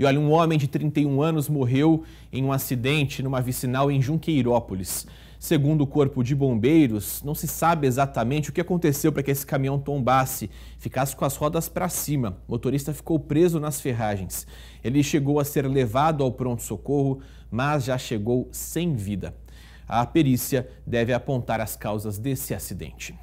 E olha, um homem de 31 anos morreu em um acidente numa vicinal em Junqueirópolis. Segundo o Corpo de Bombeiros, não se sabe exatamente o que aconteceu para que esse caminhão tombasse, ficasse com as rodas para cima. O motorista ficou preso nas ferragens. Ele chegou a ser levado ao pronto-socorro, mas já chegou sem vida. A perícia deve apontar as causas desse acidente.